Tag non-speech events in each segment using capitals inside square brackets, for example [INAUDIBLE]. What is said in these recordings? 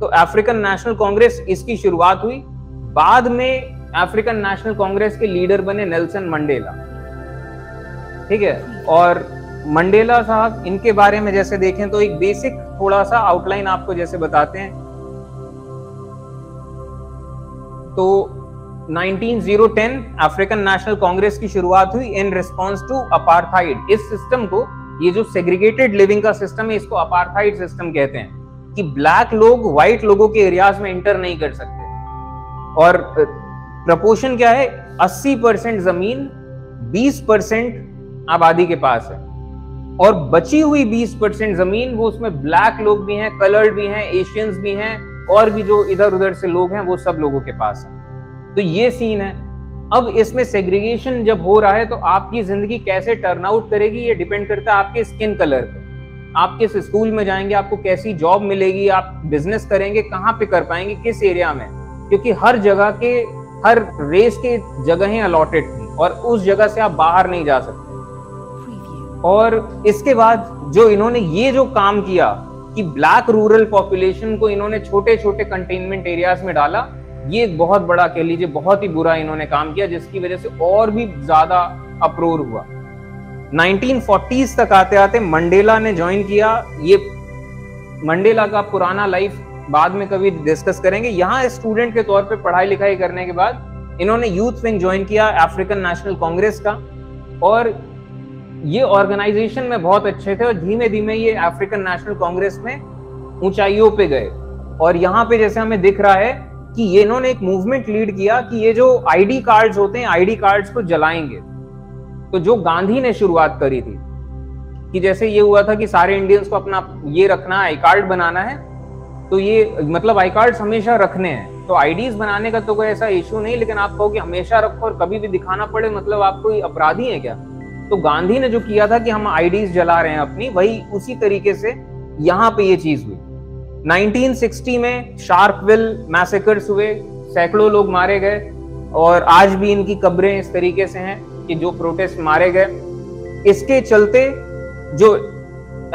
तो African National Congress इसकी शुरुआत हुई। बाद में अफ्रीकन नेशनल कांग्रेस के लीडर बने नेल्सन मंडेला ठीक है? और मंडेला साहब, इनके बारे में जैसे देखें तो एक बेसिक थोड़ा सा आउटलाइन आपको जैसे बताते हैं। तो 19010 अफ्रीकन नेशनल कांग्रेस की शुरुआत हुई इन रिस्पांस टू अपार्थाइड इस सिस्टम को, ये जो सेग्रीगेटेड लिविंग का सिस्टम है, इसको अपार्थाइड सिस्टम कहते हैं। कि ब्लैक लोग व्हाइट लोगों के एरियाज़ में इंटर नहीं कर सकते। और प्रपोर्शन क्या है? 80 परसेंट ज़मीन 20 परसेंट आबादी के पास है। और बची हुई 20 परसेंट ज़मीन, वो उसमें ब्लैक लोग भी हैं, कलर्ड भी हैं, एशियंस भी हैं, और भी जो इधर उधर से लोग हैं, वो सब लोगों के पास है। तो ये सीन है। अब इसमें सेग्रीगेशन जब हो रहा है तो आपकी ज़िंदगी कैसे टर्न आउट करेगी, ये डिपेंड करता है आपके स्किन कलर पे। आप किस स्कूल में जाएँगे आपको कैसी जॉब मिलेगी आप बिज़नेस करेंगे कहाँ पे कर पाएँगे किस एरिया में? क्योंकि हर जगह के हर रेस के जगहें अलॉटेड थी और उस जगह से आप बाहर नहीं जा सकते। और इसके बाद जो इन्होंने ये जो काम किया कि ब्लैक रूरल पॉपुलेशन को इन्होंने छोटे छोटे कंटेनमेंट एरियाज़ में डाला ये एक बहुत बड़ा कह लीजिए बहुत ही बुरा इन्होंने काम किया जिसकी वजह से और भी ज़्यादा अप्रोर हुआ। 1940s तक आते आते मंडेला ने ज्वाइन किया। ये मंडेला का पुराना लाइफ बाद में कभी डिस्कस करेंगे। यहाँ स्टूडेंट के तौर पे पढ़ाई लिखाई करने के बाद इन्होंने यूथ विंग ज्वाइन किया अफ्रीकन नेशनल कांग्रेस का। और ये ऑर्गेनाइजेशन में बहुत अच्छे थे और धीमे धीमे ये अफ्रीकन नेशनल कांग्रेस में ऊंचाइयों पे गए। और यहाँ पे जैसे हमें दिख रहा है कि ये इन्होंने एक मूवमेंट लीड किया कि ये जो आईडी कार्ड्स होते हैं आईडी कार्ड्स को जलाएँगे। तो जो गांधी ने शुरुआत करी थी, कि जैसे ये हुआ था कि सारे इंडियंस को अपना ये रखना आई कार्ड बनाना है तो ये मतलब आई कार्ड हमेशा रखने हैं। तो आईडीज बनाने का तो कोई ऐसा इशू नहीं, लेकिन आप कहो कि हमेशा रखो और कभी भी दिखाना पड़े मतलब आप कोई अपराधी है क्या? तो गांधी ने जो किया था कि हम आईडीज जला रहे हैं अपनी, वही उसी तरीके से यहाँ पे ये चीज़ हुई। 1960 में शार्कविल मैसेकर्स हुए, सैकड़ों लोग मारे गए, और आज भी इनकी कब्रें इस तरीके से हैं। कि जो प्रोटेस्ट मारे गए, इसके चलते जो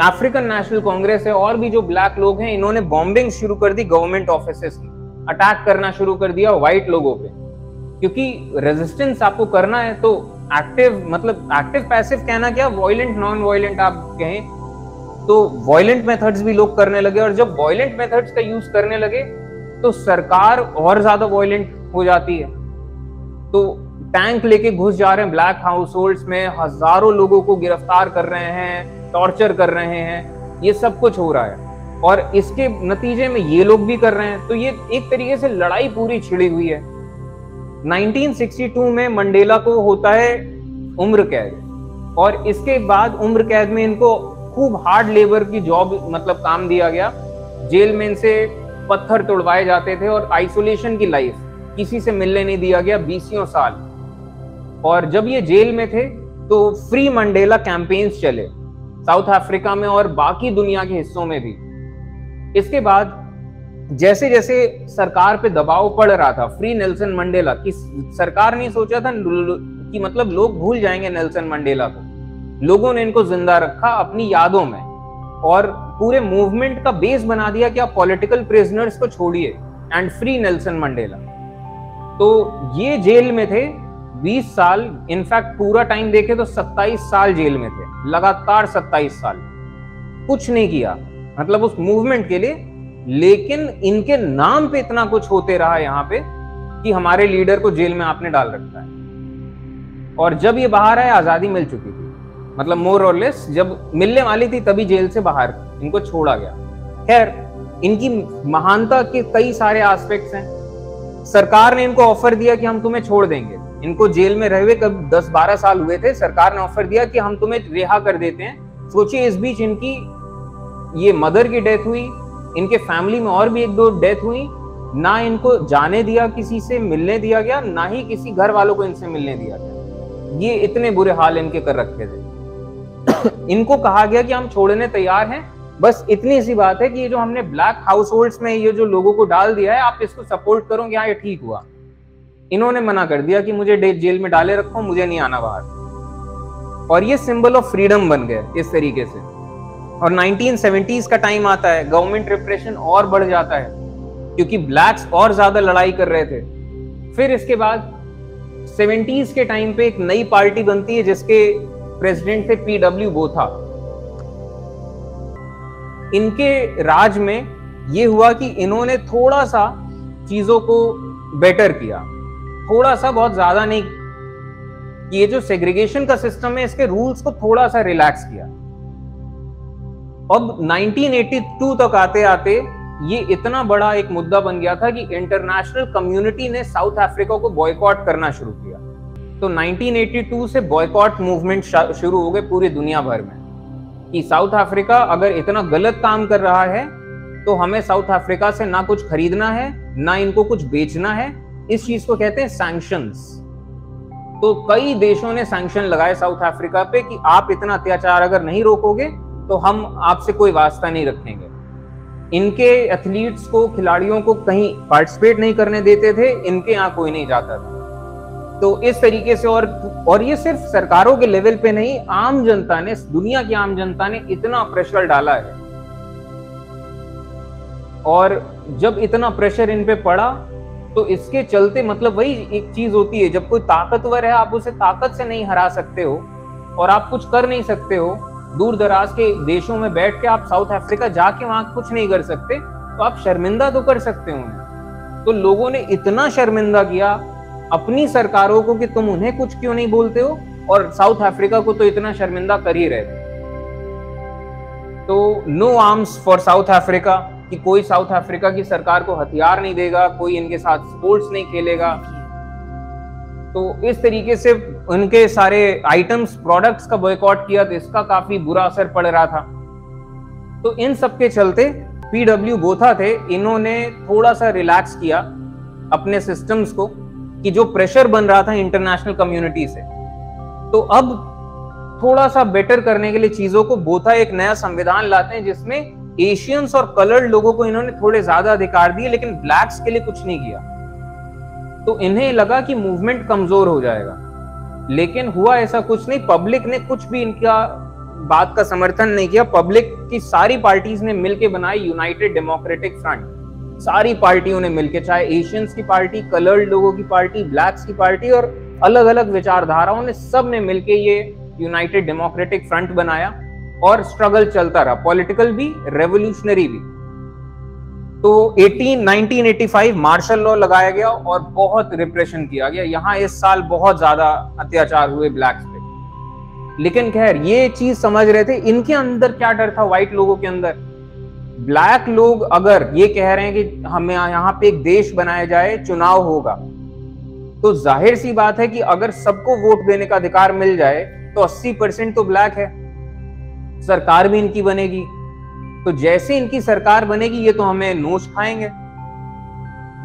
अफ्रीकन नेशनल कांग्रेस है और भी जो ब्लैक लोग हैं, इन्होंने बॉम्बिंग शुरू कर दी गवर्नमेंट ऑफ़िस की। अटैक करना शुरू कर दिया व्हाइट लोगों पे। क्योंकि रेजिस्टेंस आपको करना है तो एक्टिव मतलब एक्टिव पैसिव कहना क्या? वॉयलेंट नॉन वॉयलेंट आप कहें तो वॉयलेंट मेथड्स भी लोग करने लगे और जब वॉयलेंट मेथड्स का यूज़ करने लगे तो सरकार और ज़्यादा वॉयलेंट हो जाती है। तो टैंक लेके घुस जा रहे हैं, ब्लैक हाउस होल्ड में हज़ारों लोगों को गिरफ़्तार कर रहे हैं टॉर्चर कर रहे हैं, ये सब कुछ हो रहा है। और इसके नतीजे में ये लोग भी कर रहे हैं। तो ये एक तरीके से लड़ाई पूरी छिड़ी हुई है। 1962 में मंडेला को होता है उम्र कैद। और इसके बाद उम्र कैद में इनको खूब हार्ड लेबर की जॉब मतलब काम दिया गया। जेल में इनसे पत्थर तोड़वाए जाते थे और आइसोलेशन की लाइफ किसी से मिलने नहीं दिया गया बीसियों साल। और जब ये जेल में थे तो फ्री मंडेला कैंपेन्स चले, साउथ अफ्रीका में और बाकी दुनिया के हिस्सों में भी। इसके बाद जैसे जैसे सरकार पे दबाव पड़ रहा था, फ्री नेल्सन मंडेला, की सरकार ने सोचा था कि मतलब लोग भूल जाएँगे नेल्सन मंडेला को। लोगों ने इनको ज़िंदा रखा अपनी यादों में और पूरे मूवमेंट का बेस बना दिया कि आप पॉलिटिकल प्रिजनर्स को छोड़िए, एंड फ्री नेल्सन मंडेला। तो ये जेल में थे 20 साल इनफैक्ट पूरा टाइम देखे तो 27 साल जेल में थे। लगातार 27 साल। कुछ नहीं किया। मतलब उस मूवमेंट के लिए। लेकिन इनके नाम पे इतना कुछ होते रहा यहाँ पे कि हमारे लीडर को जेल में आपने डाल रखा है। और जब ये बाहर आए, आज़ादी मिल चुकी थी। मतलब मोर और लेस जब मिलने वाली थी, तभी जेल से बाहर इनको छोड़ा गया। खैर, इनकी महानता के कई सारे एस्पेक्ट्स हैं। सरकार ने इनको ऑफ़र दिया कि हम तुम्हें छोड़ देंगे। इनको जेल में रहे हुए कब दस बारह साल हुए थे, सरकार ने ऑफ़र दिया कि हम तुम्हें रिहा कर देते हैं। सोचिए इस बीच इनकी, ये मदर की डेथ हुई, इनके फैमिली में और भी एक दो डेथ हुई, ना इनको जाने दिया किसी से मिलने दिया गया, ना ही किसी घर वालों को इनसे मिलने दिया गया। ये इतने बुरे हाल इनके कर रखे थे। [COUGHS] इनको कहा गया कि हम छोड़ने तैयार हैं। बस इतनी सी बात है कि ये जो हमने ब्लैक हाउस होल्ड में ये जो लोगों को डाल दिया है, आप इसको सपोर्ट करो हाँ ये ठीक हुआ। इन्होंने मना कर दिया कि मुझे जेल में डाले रखो, मुझे नहीं आना बाहर। और ये सिंबल ऑफ़ फ्रीडम बन गए इस तरीके से। और 1970s का टाइम आता है गवर्नमेंट रिप्रेशन और बढ़ जाता है, क्योंकि ब्लैक्स और ज़्यादा लड़ाई कर रहे थे। फिर इसके बाद सेवेंटीज के टाइम पे एक नई पार्टी बनती है, जिसके प्रेसिडेंट थे पीडब्ल्यू बोथा इनके राज में ये हुआ कि इन्होंने थोड़ा सा चीज़ों को बेटर किया। थोड़ा सा बहुत ज़्यादा नहीं, ये जो सेग्रीगेशन का सिस्टम है, इसके रूल्स को थोड़ा सा रिलैक्स किया। अब 1982 तक आते आते ये इतना बड़ा एक मुद्दा बन गया था कि इंटरनेशनल कम्युनिटी ने साउथ अफ्रीका को बॉयकॉट करना शुरू किया। तो 1982 से बॉयकॉट मूवमेंट शुरू हो गए पूरी दुनिया भर में। कि साउथ अफ्रीका अगर इतना गलत काम कर रहा है तो हमें साउथ अफ्रीका से ना कुछ खरीदना है, ना इनको कुछ बेचना है इस चीज़ को कहते हैं सैंक्शंस तो कई देशों ने सैंक्शन लगाए साउथ अफ्रीका पे कि आप इतना अत्याचार अगर नहीं रोकोगे तो हम आपसे कोई वास्ता नहीं रखेंगे. इनके एथलीट्स को, खिलाड़ियों को कहीं पार्टिसिपेट नहीं करने देते थे, इनके यहाँ कोई नहीं जाता था. तो इस तरीके से और और ये सिर्फ़ सरकारों के लेवल पे नहीं, आम जनता ने दुनिया की आम जनता ने इतना प्रेशर डाला है. और जब इतना प्रेशर इन पे पड़ा तो इसके चलते मतलब वही एक चीज़ होती है, जब कोई ताकतवर है, आप उसे ताकत से नहीं हरा सकते हो और आप कुछ कर नहीं सकते हो। दूर दराज के देशों में बैठ के आप साउथ अफ्रीका जाके वहाँ कुछ नहीं कर सकते तो आप शर्मिंदा तो कर सकते हो। तो लोगों ने इतना शर्मिंदा किया, अपनी सरकारों को कि तुम उन्हें कुछ क्यों नहीं बोलते हो? और साउथ अफ्रीका को तो इतना शर्मिंदा कर ही रहे थे। तो no arms for South Africa. कि कोई साउथ अफ्रीका की सरकार को हथियार नहीं देगा, कोई इनके साथ स्पोर्ट्स नहीं खेलेगा। तो इस तरीके से उनके सारे आइटम्स, प्रोडक्ट्स का बॉयकॉट किया तो इसका काफ़ी बुरा असर पड़ रहा था। तो इन सब के चलते पीडब्ल्यू बोथा थे, इन्होंने थोड़ा सा रिलैक्स किया अपने सिस्टम्स को कि जो प्रेशर बन रहा था इंटरनेशनल कम्युनिटी से। तो अब थोड़ा सा बेटर करने के लिए चीज़ों को बोथा एक नया संविधान लाते हैं जिसमें एशियंस और कलर्ड लोगों को इन्होंने थोड़े ज़्यादा अधिकार दिए, लेकिन ब्लैक्स के लिए कुछ नहीं किया। तो इन्हें लगा कि मूवमेंट कमज़ोर हो जाएगा। लेकिन हुआ ऐसा कुछ नहीं पब्लिक ने कुछ भी इनका बात का समर्थन नहीं किया। पब्लिक की सारी पार्टीज़ ने मिलकर बनाई यूनाइटेड डेमोक्रेटिक फ्रंट सारी पार्टियों ने मिलकर चाहे एशियंस की पार्टी कलर्ड लोगों की पार्टी ब्लैक्स की पार्टी और अलग अलग विचारधाराओं ने सबने मिलकर ये यूनाइटेड डेमोक्रेटिक फ्रंट बनाया। और स्ट्रगल चलता रहा पॉलिटिकल भी रेवोल्यूशनरी भी। तो 18 1985 मार्शल लॉ लगाया गया और बहुत रिप्रेशन किया गया। यहाँ इस साल बहुत ज़्यादा अत्याचार हुए ब्लैक्स पे। लेकिन खैर, ये चीज़ समझ रहे थे, इनके अंदर क्या डर था व्हाइट लोगों के अंदर? ब्लैक लोग अगर ये कह रहे हैं कि हमें यहाँ पे एक देश बनाया जाए, चुनाव होगा। तो ज़ाहिर सी बात है कि अगर सबको वोट देने का अधिकार मिल जाए तो 80 परसेंट तो ब्लैक है। सरकार भी इनकी बनेगी। तो जैसे इनकी सरकार बनेगी, ये तो हमें नोच खाएँगे।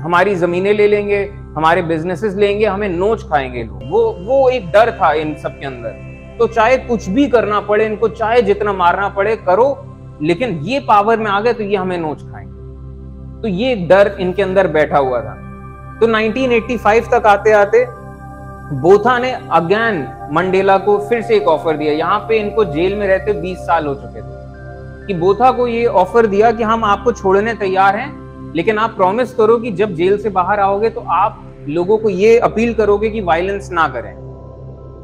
हमारी जमीनें ले लेंगे, हमारे बिजनेसेस लेंगे, हमें नोच खाएँगे लोग। वो वो एक डर था इन सब के अंदर। तो चाहे कुछ भी करना पड़े, इनको चाहे जितना मारना पड़े, करो। लेकिन ये पावर में आ गए तो ये हमें नोच खाएँगे। तो ये डर इनके अंदर बैठा हुआ था। तो 1985 तक आते आते बोथा ने अगैन मंडेला को फिर से एक ऑफ़र दिया। यहाँ पे इनको जेल में रहते 20 साल हो चुके थे। कि बोथा को ये ऑफ़र दिया कि हम आपको छोड़ने तैयार हैं, लेकिन आप प्रॉमिस करो कि जब जेल से बाहर आओगे तो आप लोगों को ये अपील करोगे कि वायलेंस ना करें।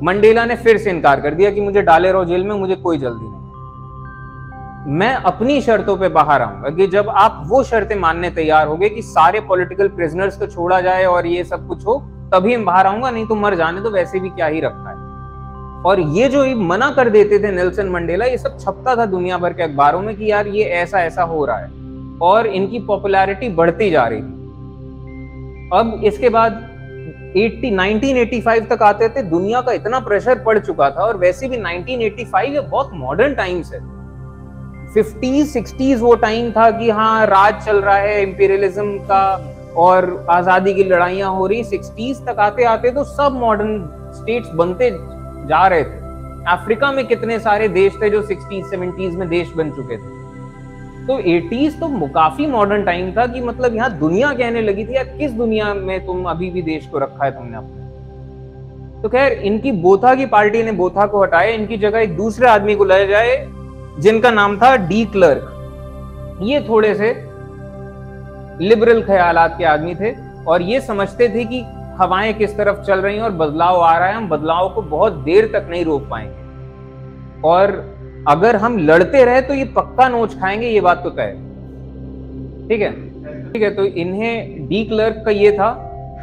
मंडेला ने फिर से इनकार कर दिया कि मुझे डाले रहो जेल में, मुझे कोई जल्दी नहीं। मैं अपनी शर्तों पे बाहर आऊँगा कि जब आप वो शर्तें मानने तैयार होगे कि सारे पॉलिटिकल प्रिजनर्स को छोड़ा जाए और ये सब कुछ हो तभी हम बाहर आऊँगा, नहीं तो मर जाने तो वैसे भी क्या ही रखा है। और ये जो ये मना कर देते थे नेल्सन मंडेला, ये सब छपता था दुनिया भर के अखबारों में कि यार ये ऐसा ऐसा हो रहा है। और इनकी पॉपुलैरिटी बढ़ती जा रही थी। अब इसके बाद 80 1985 तक आते थे, दुनिया का इतना प्रेशर पड़ चुका था और वैसे भी 1985 ये बहुत मॉडर्न टाइम्स है। फिफ्टीज सिक्सटीज वो टाइम था कि हाँ राज चल रहा है इंपीरियलिज्म का और आज़ादी की लड़ाइयाँ हो रही सिक्सटीज तक आते आते तो सब मॉडर्न स्टेट्स बनते जा रहे थे। अफ्रीका में कितने सारे देश थे जो सिक्सटीज सेवेंटीज में देश बन चुके थे? तो एटीज तो काफ़ी मॉडर्न टाइम था कि मतलब यहाँ दुनिया कहने लगी थी, यार, किस दुनिया में तुम अभी भी देश को रखा है तुमने अपने? तो खैर, इनकी बोथा की पार्टी ने बोथा को हटाया, इनकी जगह एक दूसरे आदमी को लाया जाए, जिनका नाम था डी क्लर्क। ये थोड़े से लिबरल ख्याल के आदमी थे और ये समझते थे कि हवाएँ किस तरफ़ चल रही हैं और बदलाव आ रहा है, हम बदलाव को बहुत देर तक नहीं रोक पाएँगे। और अगर हम लड़ते रहे तो ये पक्का नोच खाएँगे, ये बात तो तय ठीक है? ठीक है तो इन्हें डी क्लर्क का ये था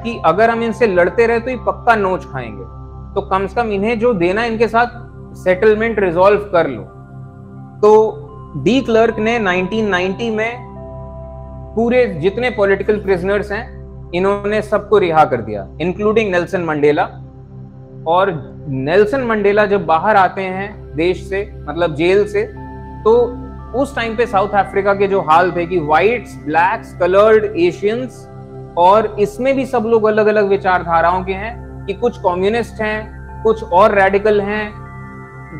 कि अगर हम इनसे लड़ते रहे तो ये पक्का नोच खाएँगे। तो कम से कम इन्हें जो देना इनके साथ सेटलमेंट रिजॉल्व कर लो। तो डी क्लर्क ने 1990 में पूरे जितने पॉलिटिकल प्रिजनर्स हैं, इन्होंने सबको रिहा कर दिया इंक्लूडिंग नेल्सन मंडेला और नेल्सन मंडेला जब बाहर आते हैं देश से मतलब जेल से तो उस टाइम पे साउथ अफ्रीका के जो हाल थे कि व्हाइट्स ब्लैक्स कलर्ड एशियंस और इसमें भी सब लोग अलग अलग विचारधाराओं के हैं कि कुछ कम्युनिस्ट हैं, कुछ और रेडिकल हैं,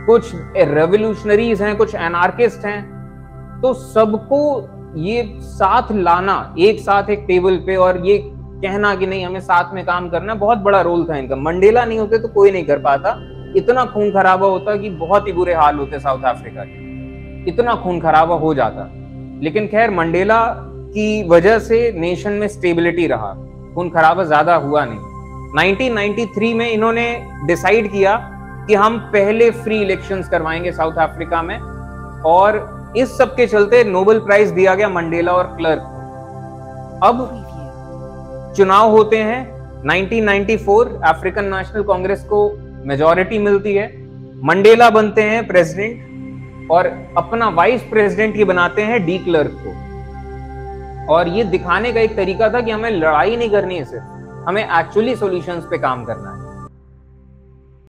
कुछ रेवोल्यूशनरीज हैं, कुछ एनार्किस्ट हैं। तो सबको ये साथ लाना, एक साथ एक टेबल पे और ये कहना कि नहीं, हमें साथ में काम करना, बहुत बड़ा रोल था इनका। मंडेला नहीं होते तो कोई नहीं कर पाता। इतना खून खराबा होता कि बहुत ही बुरे हाल होते साउथ अफ्रीका के। इतना खून खराबा हो जाता। लेकिन खैर, मंडेला की वजह से नेशन में स्टेबिलिटी रहा। खून खराबा ज़्यादा हुआ नहीं। 1993 में इन्होंने डिसाइड किया कि हम पहले फ्री इलेक्शंस करवाएँगे साउथ अफ्रीका में और इस सब के चलते नोबेल प्राइज दिया गया मंडेला और क्लर्क। अब चुनाव होते हैं। 1994 अफ्रीकन नेशनल कांग्रेस को मेजोरिटी मिलती है। मंडेला बनते हैं प्रेसिडेंट और अपना वाइस प्रेसिडेंट ही बनाते हैं डी क्लर्क को। और ये दिखाने का एक तरीका था कि हमें लड़ाई नहीं करनी है सिर्फ़, हमें एक्चुअली सॉल्यूशंस पे काम करना है।